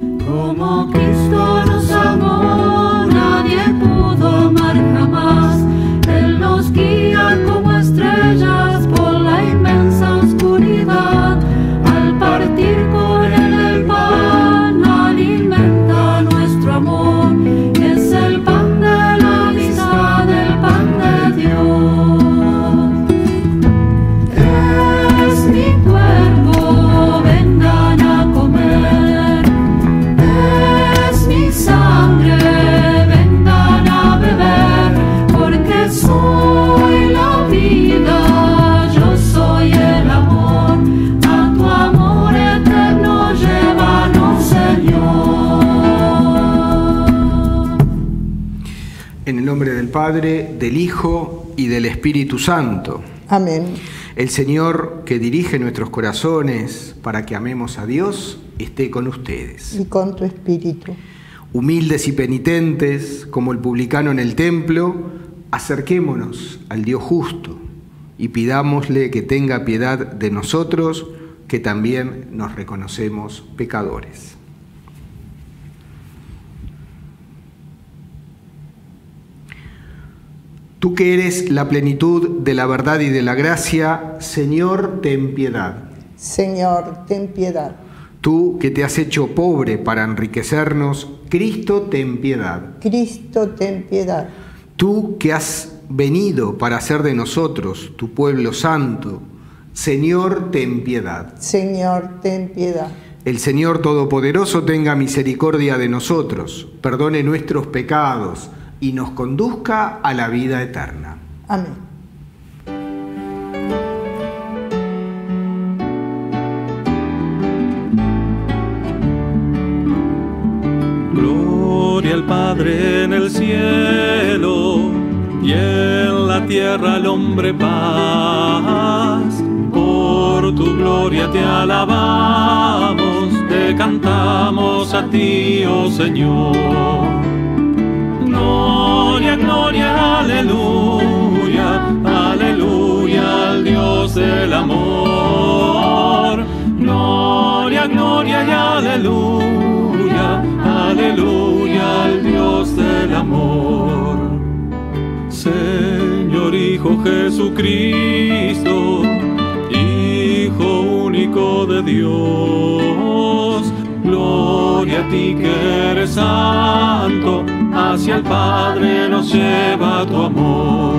Como Cristo Padre, del Hijo y del Espíritu Santo. Amén. El Señor que dirige nuestros corazones para que amemos a Dios esté con ustedes. Y con tu espíritu. Humildes y penitentes, como el publicano en el templo, acerquémonos al Dios justo y pidámosle que tenga piedad de nosotros, que también nos reconocemos pecadores. Tú que eres la plenitud de la verdad y de la gracia, Señor, ten piedad. Señor, ten piedad. Tú que te has hecho pobre para enriquecernos, Cristo, ten piedad. Cristo, ten piedad. Tú que has venido para hacer de nosotros tu pueblo santo, Señor, ten piedad. Señor, ten piedad. El Señor Todopoderoso tenga misericordia de nosotros, perdone nuestros pecados y nos conduzca a la vida eterna. Amén. Gloria al Padre en el cielo y en la tierra al hombre paz. Por tu gloria te alabamos, te cantamos a ti, oh Señor. Gloria, aleluya, aleluya al Dios del amor. Gloria, gloria y aleluya, aleluya al Dios del amor. Señor Hijo Jesucristo, Hijo único de Dios, gloria a ti que eres santo, hacia el Padre nos lleva tu amor.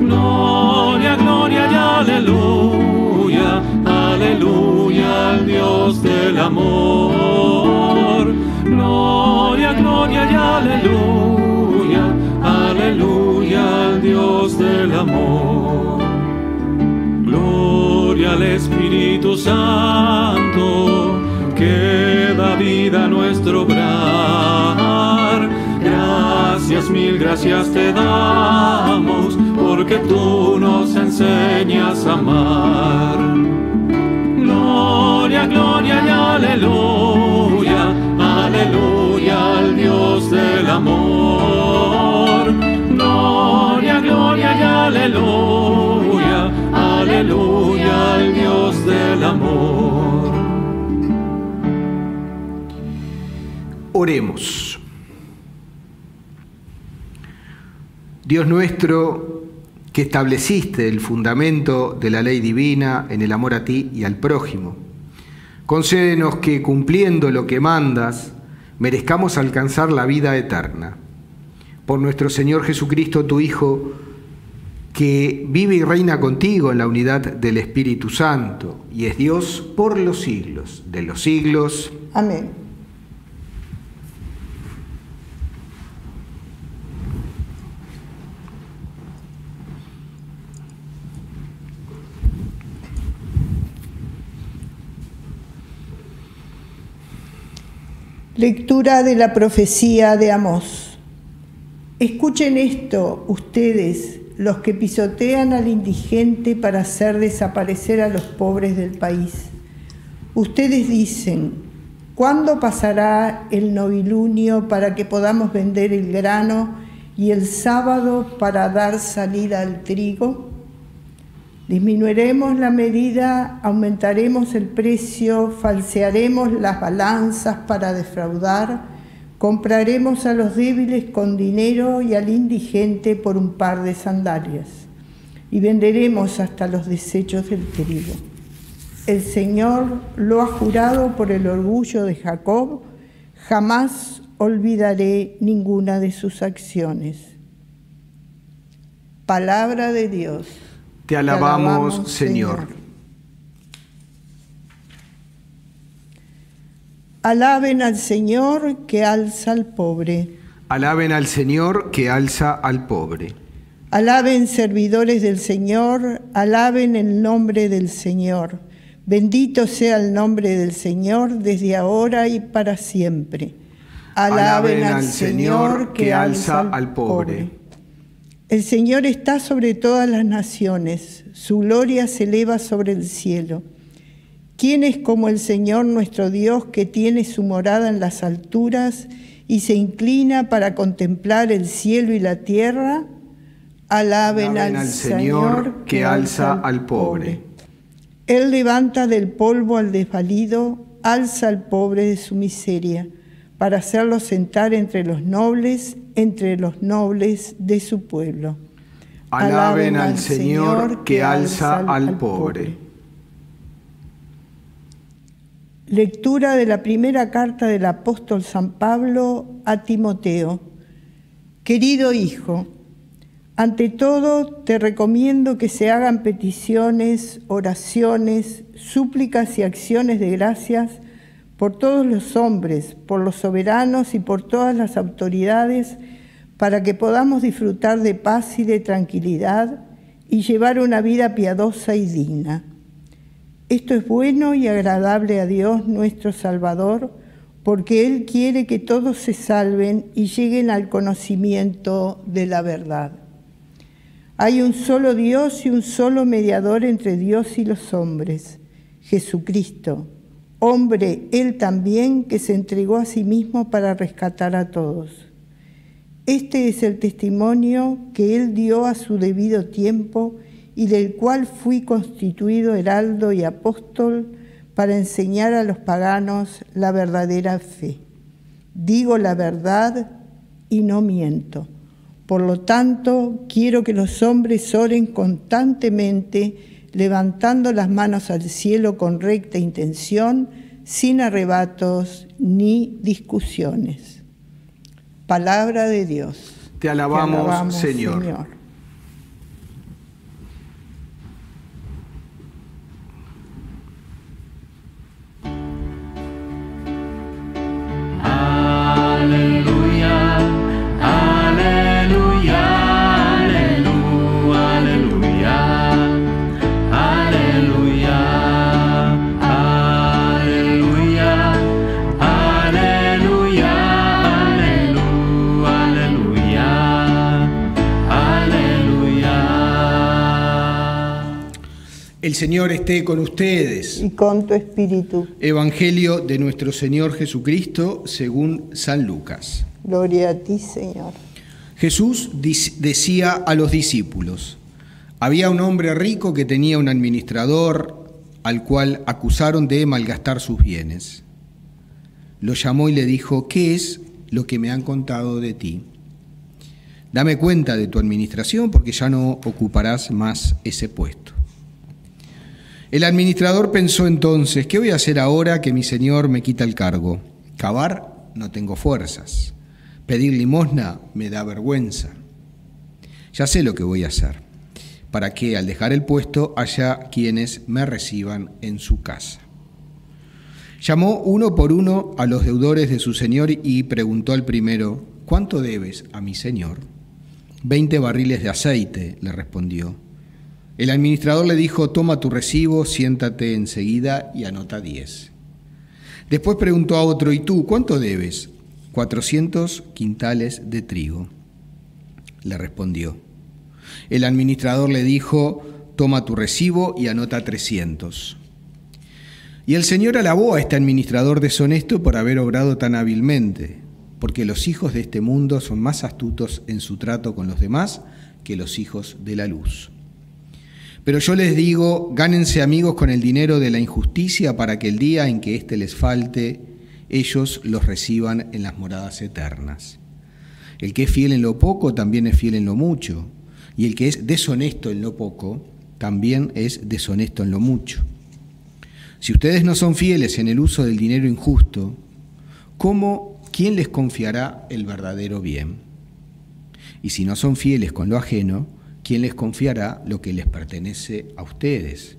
Gloria, gloria y aleluya, aleluya al Dios del amor. Gloria, gloria y aleluya, aleluya al Dios del amor. Gloria al Espíritu Santo, que da vida a nuestro obrar. Gracias, mil gracias te damos, porque tú nos enseñas a amar. Gloria, gloria y aleluya, aleluya al Dios del amor. Gloria, gloria y aleluya, aleluya al Dios del amor. Oremos. Dios nuestro, que estableciste el fundamento de la ley divina en el amor a ti y al prójimo, concédenos que cumpliendo lo que mandas, merezcamos alcanzar la vida eterna. Por nuestro Señor Jesucristo, tu Hijo, que vive y reina contigo en la unidad del Espíritu Santo y es Dios por los siglos de los siglos. Amén. Lectura de la profecía de Amós. Escuchen esto, ustedes, los que pisotean al indigente para hacer desaparecer a los pobres del país. Ustedes dicen, ¿cuándo pasará el novilunio para que podamos vender el grano y el sábado para dar salida al trigo? Disminuiremos la medida, aumentaremos el precio, falsearemos las balanzas para defraudar, compraremos a los débiles con dinero y al indigente por un par de sandalias, y venderemos hasta los desechos del trigo. El Señor lo ha jurado por el orgullo de Jacob, jamás olvidaré ninguna de sus acciones. Palabra de Dios. Te alabamos, Señor. Alaben al Señor que alza al pobre. Alaben al Señor que alza al pobre. Alaben servidores del Señor, alaben el nombre del Señor. Bendito sea el nombre del Señor desde ahora y para siempre. Alaben, al Señor que alza al pobre. El Señor está sobre todas las naciones, su gloria se eleva sobre el cielo. ¿Quién es como el Señor nuestro Dios que tiene su morada en las alturas y se inclina para contemplar el cielo y la tierra? Alaben, al, Señor, que alza al pobre. Él levanta del polvo al desvalido, alza al pobre de su miseria, para hacerlo sentar entre los nobles entre los nobles de su pueblo. Alaben al Señor que alza al pobre. Lectura de la primera carta del apóstol San Pablo a Timoteo. Querido hijo, ante todo te recomiendo que se hagan peticiones, oraciones, súplicas y acciones de gracias por todos los hombres, por los soberanos y por todas las autoridades, para que podamos disfrutar de paz y de tranquilidad y llevar una vida piadosa y digna. Esto es bueno y agradable a Dios nuestro Salvador, porque Él quiere que todos se salven y lleguen al conocimiento de la verdad. Hay un solo Dios y un solo mediador entre Dios y los hombres, Jesucristo hombre él también que se entregó a sí mismo para rescatar a todos. Este es el testimonio que él dio a su debido tiempo y del cual fui constituido heraldo y apóstol para enseñar a los paganos la verdadera fe. Digo la verdad y no miento. Por lo tanto, quiero que los hombres oren constantemente levantando las manos al cielo con recta intención, sin arrebatos ni discusiones. Palabra de Dios. Te alabamos, Señor. El Señor esté con ustedes. Y con tu espíritu. Evangelio de nuestro Señor Jesucristo según San Lucas. Gloria a ti, Señor. Jesús decía a los discípulos, había un hombre rico que tenía un administrador al cual acusaron de malgastar sus bienes. Lo llamó y le dijo, ¿qué es lo que me han contado de ti? Dame cuenta de tu administración porque ya no ocuparás más ese puesto. El administrador pensó entonces, ¿qué voy a hacer ahora que mi señor me quita el cargo? Cavar no tengo fuerzas. Pedir limosna me da vergüenza. Ya sé lo que voy a hacer, para que al dejar el puesto haya quienes me reciban en su casa. Llamó uno por uno a los deudores de su señor y preguntó al primero, ¿cuánto debes a mi señor? Veinte barriles de aceite, le respondió. El administrador le dijo, toma tu recibo, siéntate enseguida y anota 10. Después preguntó a otro, ¿y tú cuánto debes? 400 quintales de trigo. Le respondió. El administrador le dijo, toma tu recibo y anota 300. Y el Señor alabó a este administrador deshonesto por haber obrado tan hábilmente, porque los hijos de este mundo son más astutos en su trato con los demás que los hijos de la luz. Pero yo les digo, gánense amigos con el dinero de la injusticia para que el día en que éste les falte, ellos los reciban en las moradas eternas. El que es fiel en lo poco también es fiel en lo mucho, y el que es deshonesto en lo poco también es deshonesto en lo mucho. Si ustedes no son fieles en el uso del dinero injusto, ¿cómo, quién les confiará el verdadero bien? Y si no son fieles con lo ajeno, ¿quién les confiará lo que les pertenece a ustedes?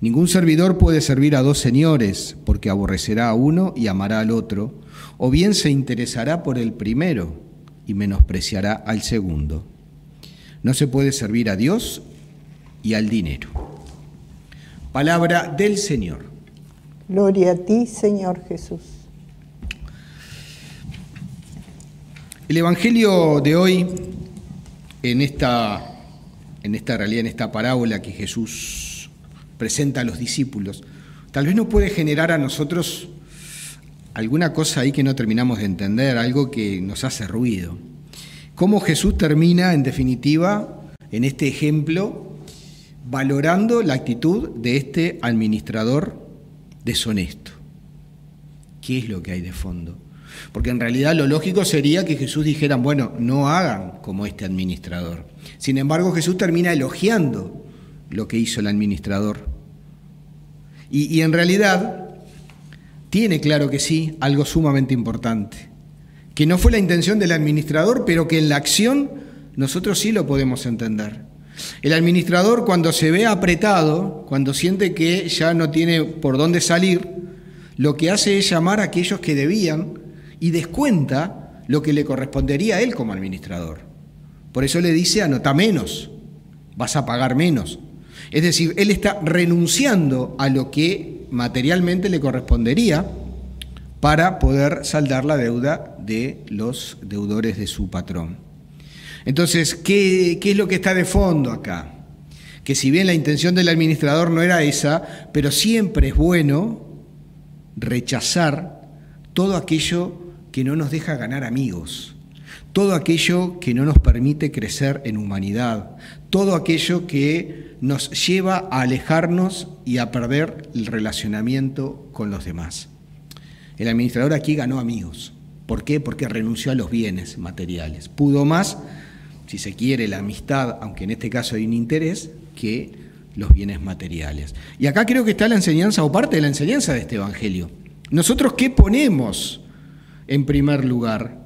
Ningún servidor puede servir a dos señores, porque aborrecerá a uno y amará al otro, o bien se interesará por el primero y menospreciará al segundo. No se puede servir a Dios y al dinero. Palabra del Señor. Gloria a ti, Señor Jesús. El Evangelio de hoy, en esta, en esta realidad, en esta parábola que Jesús presenta a los discípulos, tal vez nos puede generar a nosotros alguna cosa ahí que no terminamos de entender, algo que nos hace ruido. Cómo Jesús termina, en definitiva, en este ejemplo, valorando la actitud de este administrador deshonesto. ¿Qué es lo que hay de fondo? Porque en realidad lo lógico sería que Jesús dijera, bueno, no hagan como este administrador. Sin embargo, Jesús termina elogiando lo que hizo el administrador. Y, en realidad tiene claro que sí algo sumamente importante, que no fue la intención del administrador, pero que en la acción nosotros sí lo podemos entender. El administrador cuando se ve apretado, cuando siente que ya no tiene por dónde salir, lo que hace es llamar a aquellos que debían y descuenta lo que le correspondería a él como administrador. Por eso le dice, anota menos, vas a pagar menos. Es decir, él está renunciando a lo que materialmente le correspondería para poder saldar la deuda de los deudores de su patrón. Entonces, ¿qué, ¿qué, es lo que está de fondo acá? Que si bien la intención del administrador no era esa, pero siempre es bueno rechazar todo aquello que no nos deja ganar amigos, todo aquello que no nos permite crecer en humanidad, todo aquello que nos lleva a alejarnos y a perder el relacionamiento con los demás. El administrador aquí ganó amigos. ¿Por qué? Porque renunció a los bienes materiales. Pudo más, si se quiere, la amistad, aunque en este caso hay un interés, que los bienes materiales. Y acá creo que está la enseñanza o parte de la enseñanza de este Evangelio. Nosotros, ¿qué ponemos en primer lugar?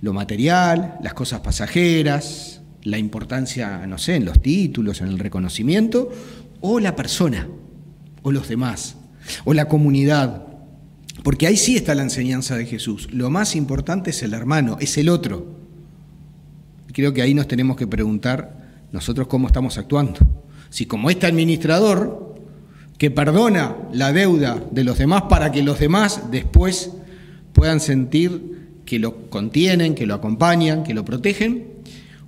Lo material, las cosas pasajeras, la importancia, no sé, en los títulos, en el reconocimiento, o la persona, o los demás, o la comunidad. Porque ahí sí está la enseñanza de Jesús. Lo más importante es el hermano, es el otro. Creo que ahí nos tenemos que preguntar nosotros cómo estamos actuando. Si como este administrador que perdona la deuda de los demás para que los demás después puedan sentir que lo contienen, que lo acompañan, que lo protegen,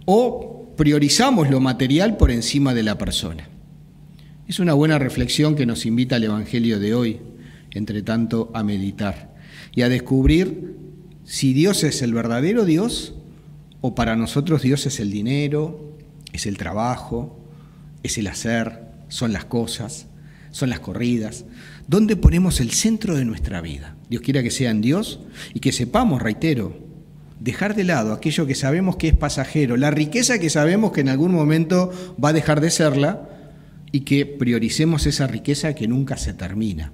o priorizamos lo material por encima de la persona. Es una buena reflexión que nos invita el Evangelio de hoy, entre tanto, a meditar y a descubrir si Dios es el verdadero Dios o para nosotros Dios es el dinero, es el trabajo, es el hacer, son las cosas son las corridas, ¿dónde ponemos el centro de nuestra vida? Dios quiera que sea en Dios y que sepamos, reitero, dejar de lado aquello que sabemos que es pasajero, la riqueza que sabemos que en algún momento va a dejar de serla y que prioricemos esa riqueza que nunca se termina,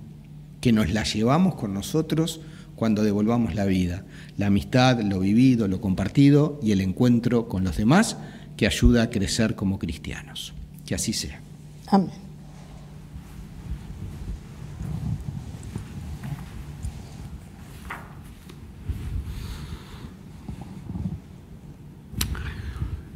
que nos la llevamos con nosotros cuando devolvamos la vida, la amistad, lo vivido, lo compartido y el encuentro con los demás que ayuda a crecer como cristianos. Que así sea. Amén.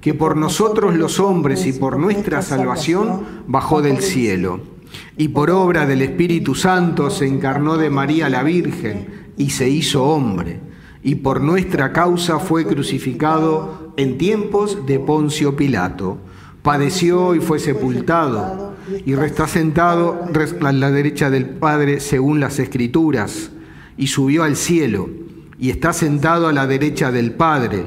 que por nosotros los hombres y por nuestra salvación bajó del cielo. y por obra del Espíritu Santo se encarnó de María la Virgen y se hizo hombre, y por nuestra causa fue crucificado en tiempos de Poncio Pilato. Padeció y fue sepultado, y está sentado a la derecha del Padre según las Escrituras, y subió al cielo, y está sentado a la derecha del Padre,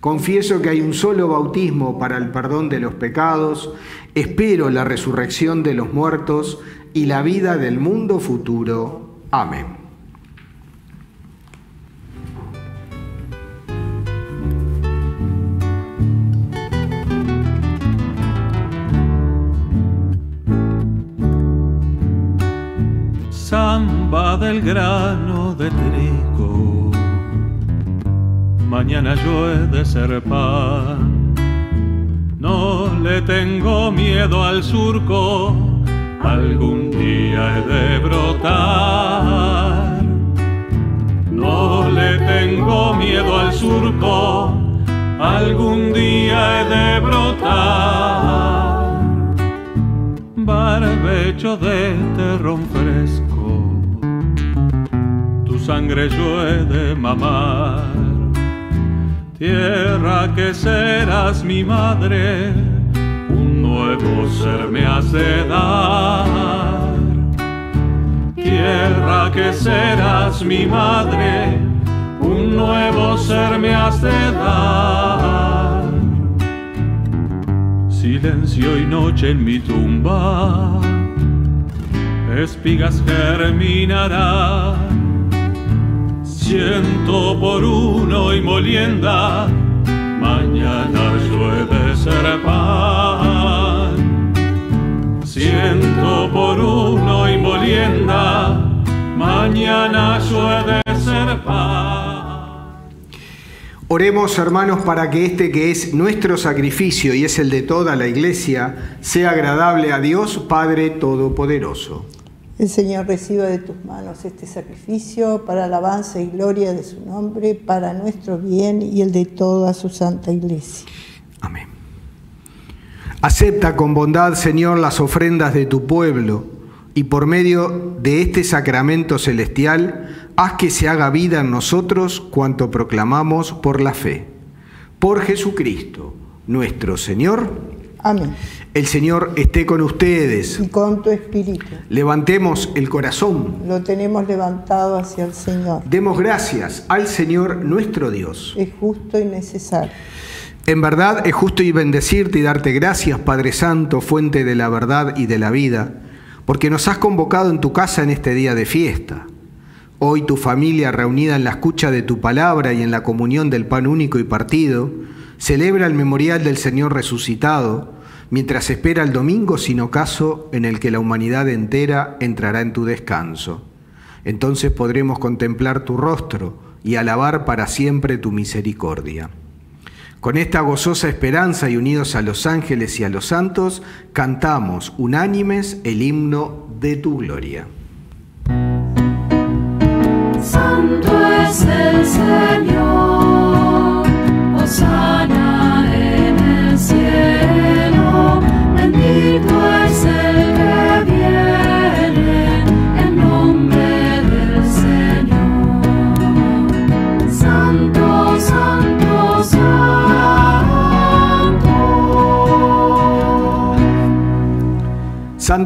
Confieso que hay un solo bautismo para el perdón de los pecados, espero la resurrección de los muertos y la vida del mundo futuro. Amén. samba del grano de trigo. Mañana yo he de ser pan. No le tengo miedo al surco, algún día he de brotar. No le tengo miedo al surco, algún día he de brotar. Barbecho de terrón fresco sangre yo he de mamar. Tierra que serás mi madre, un nuevo ser me hace dar. Tierra que serás mi madre, un nuevo ser me hace dar. Silencio y noche en mi tumba, espigas germinarán Siento por uno y molienda, mañana llueve ser pan. Siento por uno y molienda, mañana llueve ser pan. Oremos hermanos para que este que es nuestro sacrificio y es el de toda la iglesia sea agradable a Dios Padre Todopoderoso. El Señor reciba de tus manos este sacrificio para alabanza y gloria de su nombre, para nuestro bien y el de toda su santa iglesia. Amén. Acepta con bondad, Señor, las ofrendas de tu pueblo y por medio de este sacramento celestial, haz que se haga vida en nosotros cuanto proclamamos por la fe. Por Jesucristo, nuestro Señor. Amén. El Señor esté con ustedes. Y con tu espíritu. Levantemos el corazón. Lo tenemos levantado hacia el Señor. Demos gracias al Señor nuestro Dios. Es justo y necesario. En verdad es justo y bendecirte y darte gracias, Padre Santo, fuente de la verdad y de la vida, porque nos has convocado en tu casa en este día de fiesta. Hoy tu familia, reunida en la escucha de tu palabra y en la comunión del pan único y partido, celebra el memorial del Señor resucitado mientras espera el domingo sin ocaso en el que la humanidad entera entrará en tu descanso. Entonces podremos contemplar tu rostro y alabar para siempre tu misericordia. Con esta gozosa esperanza y unidos a los ángeles y a los santos, cantamos unánimes el himno de tu gloria. Santo es el Señor,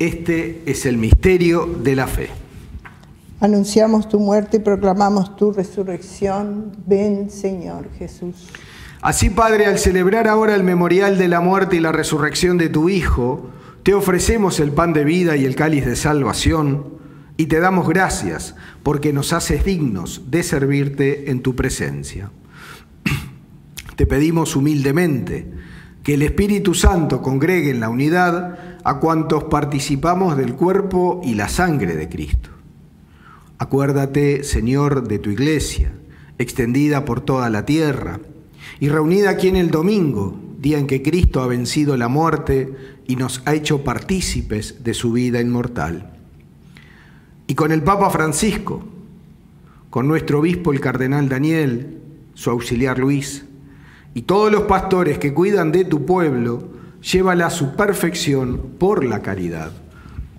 Este es el misterio de la fe. Anunciamos tu muerte y proclamamos tu resurrección. Ven, Señor Jesús. Así, Padre, al celebrar ahora el memorial de la muerte y la resurrección de tu Hijo, te ofrecemos el pan de vida y el cáliz de salvación, y te damos gracias porque nos haces dignos de servirte en tu presencia. Te pedimos humildemente que el Espíritu Santo congregue en la unidad a cuantos participamos del cuerpo y la sangre de Cristo. Acuérdate, Señor, de tu iglesia, extendida por toda la tierra, y reunida aquí en el domingo, día en que Cristo ha vencido la muerte y nos ha hecho partícipes de su vida inmortal. Y con el Papa Francisco, con nuestro obispo el cardenal Daniel, su auxiliar Luis, y todos los pastores que cuidan de tu pueblo, llévala a su perfección por la caridad.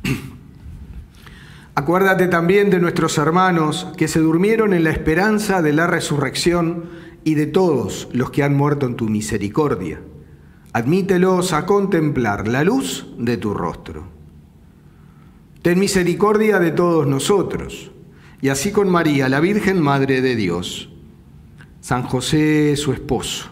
Acuérdate también de nuestros hermanos que se durmieron en la esperanza de la resurrección y de todos los que han muerto en tu misericordia. Admítelos a contemplar la luz de tu rostro. Ten misericordia de todos nosotros, y así con María, la Virgen Madre de Dios, San José, su esposo,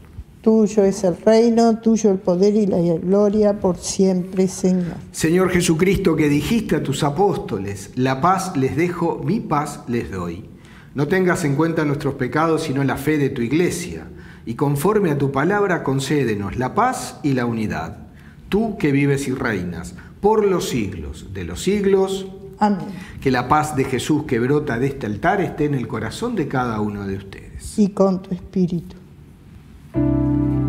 Tuyo es el reino, tuyo el poder y la gloria por siempre, Señor. Señor Jesucristo, que dijiste a tus apóstoles, la paz les dejo, mi paz les doy. No tengas en cuenta nuestros pecados, sino la fe de tu iglesia. Y conforme a tu palabra, concédenos la paz y la unidad. Tú que vives y reinas por los siglos de los siglos. Amén. Que la paz de Jesús que brota de este altar esté en el corazón de cada uno de ustedes. Y con tu espíritu. Cordero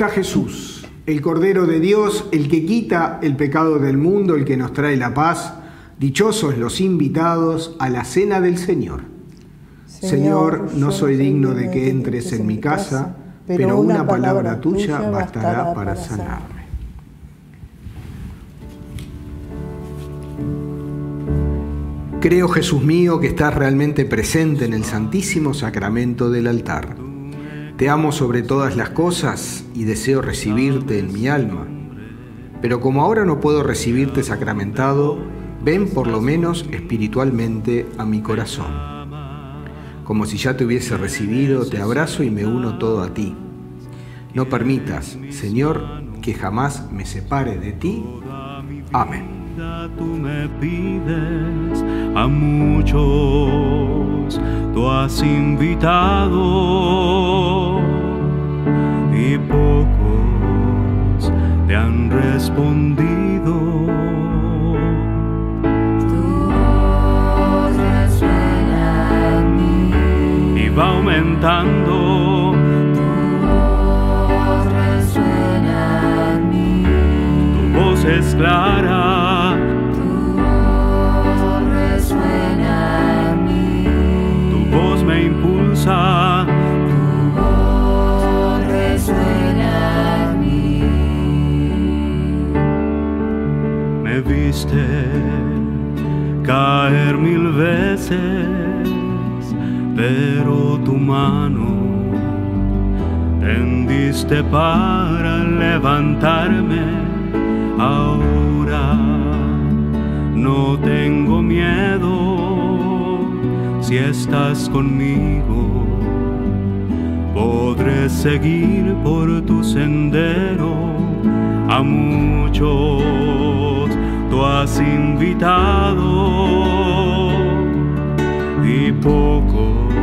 está Jesús, el Cordero de Dios, el que quita el pecado del mundo, el que nos trae la paz. Dichosos los invitados a la cena del Señor. Señor, no soy digno de que entres en mi casa, pero una palabra tuya bastará para sanarme. Creo, Jesús mío, que estás realmente presente en el santísimo sacramento del altar. Te amo sobre todas las cosas y deseo recibirte en mi alma. Pero como ahora no puedo recibirte sacramentado, ven por lo menos espiritualmente a mi corazón. Como si ya te hubiese recibido, te abrazo y me uno todo a ti. No permitas, Señor, que jamás me separe de ti. Amén tú has invitado y pocos te han respondido. Tu voz resuena en mí. Y va aumentando. Tu voz resuena en mí. Tu voz es clara. Tu. Me viste caer mil veces, pero tu mano tendiste para levantarme. Ahora no tengo miedo si estás conmigo. Podré seguir por tu sendero a muchos tú has invitado y pocos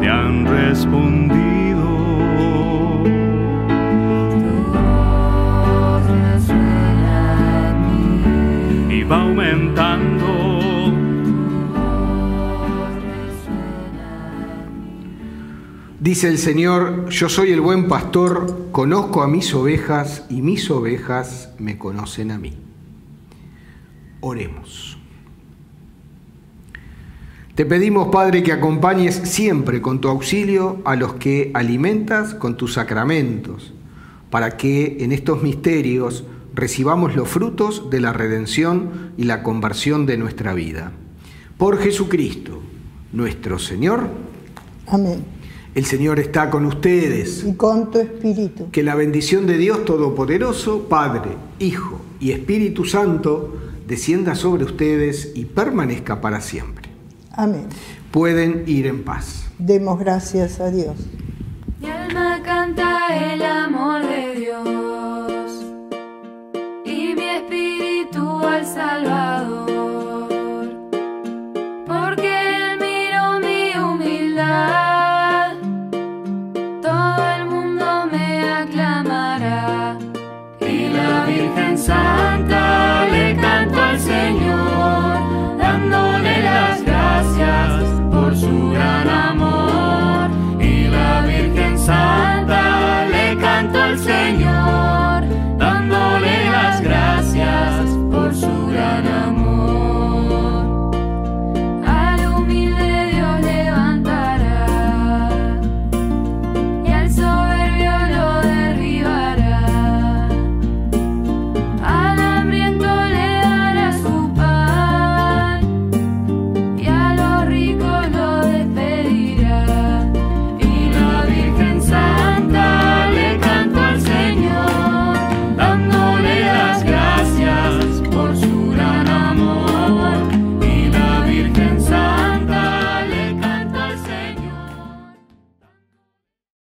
te han respondido. Tu voz resuena en mí. Y va aumentando. Dice el Señor, yo soy el buen pastor, conozco a mis ovejas y mis ovejas me conocen a mí. Oremos. Te pedimos, Padre, que acompañes siempre con tu auxilio a los que alimentas con tus sacramentos, para que en estos misterios recibamos los frutos de la redención y la conversión de nuestra vida. Por Jesucristo, nuestro Señor, Amén. El Señor está con ustedes. Y con tu espíritu. Que la bendición de Dios Todopoderoso, Padre, Hijo y Espíritu Santo, descienda sobre ustedes y permanezca para siempre. Amén. Pueden ir en paz. Demos gracias a Dios. Mi alma canta el amor de Dios y mi espíritu al salvar. Virgen Santa.